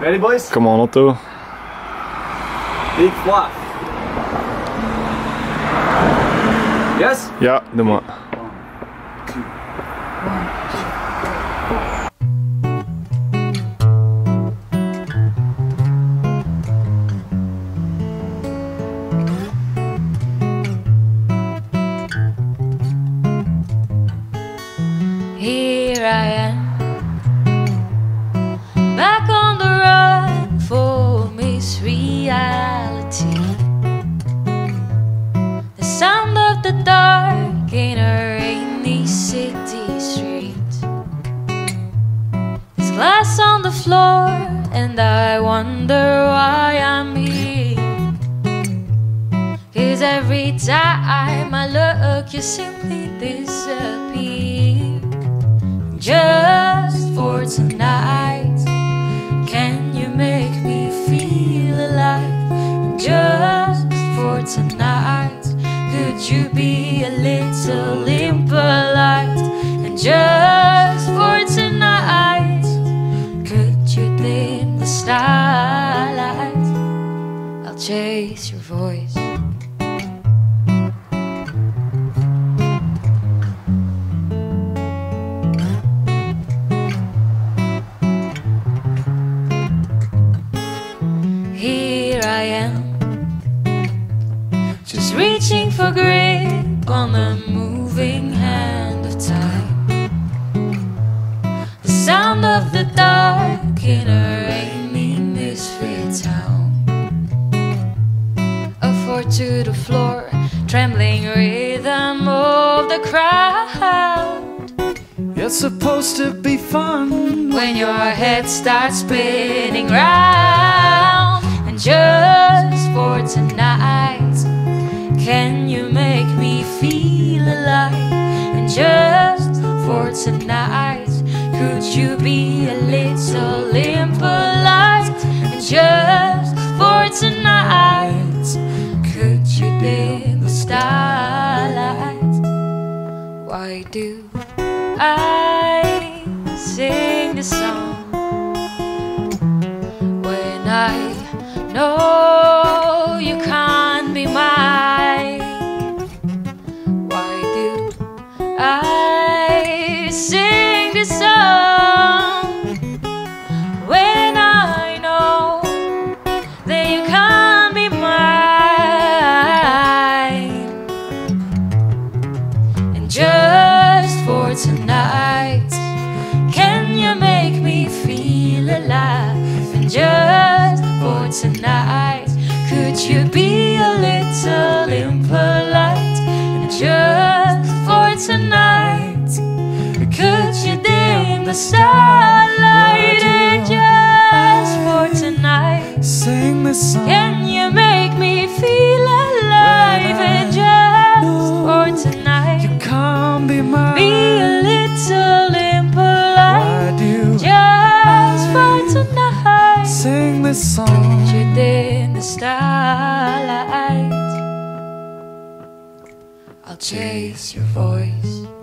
Ready, boys? Come on, Otto. Big flop. Yes? Ja, doe maar. Here Miss Reality. The sound of the dark in a rainy city street. There's glass on the floor, and I wonder why I'm here. Cause every time I look, you simply disappear. Just for tonight, you be a little impolite? And just reaching for grip on the moving hand of time. The sound of the dark in a rainy misfit town. A four to the floor, trembling rhythm of the crowd. It's supposed to be fun. when your head starts spinning round. And just for tonight, tonight, could you be a little impolite? And just for tonight, could you dim the starlight? Why do I little impolite? And just for tonight, could you dim the starlight? And just for tonight, Sing this song. can you make me feel alive? And just for tonight. You can't be mine. Be a little impolite just for tonight. sing this song? Could You're in the starlight. I'll chase your voice.